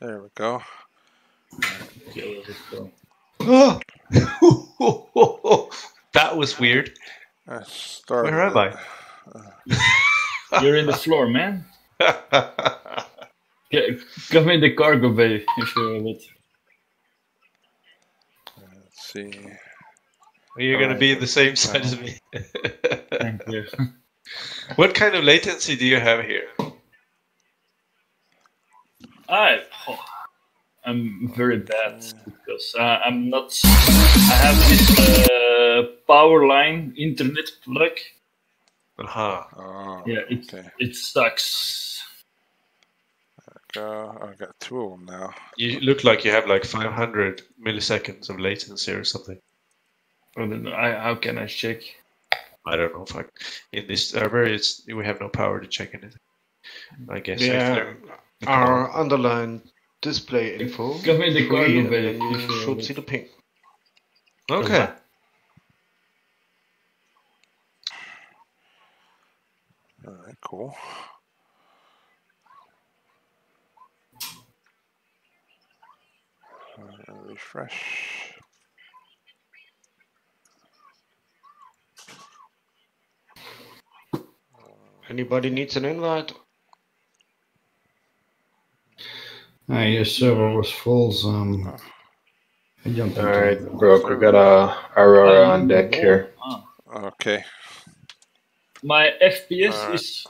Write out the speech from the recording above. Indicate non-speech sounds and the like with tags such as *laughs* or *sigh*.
There we go. Okay, let's go. Oh! that was weird. I started. Where am I? *laughs* You're in the floor, man. *laughs* Get, come in the cargo bay if you have it. Let's see. Are You're going to be in the same size as me. *laughs* Thank you. what kind of latency do you have here? I, oh, I'm very bad because uh, I'm not. I have this uh, power line internet plug. Uh-huh. Oh, Yeah, it okay. it sucks. Go. I got two of them now. You look like you have like 500 milliseconds of latency or something. I don't know. I, how can I check? I don't know if I, in this server it's we have no power to check anything. I guess. Yeah. after- Our underline display info. Come in the green, cargo and you you should it. see the pink. Okay. All right, cool. Refresh. Anybody needs an invite? Ah, your server was full, so um, I jumped All into right, it. Brooke, we got a Aurora on deck here. Okay. my FPS Alright. is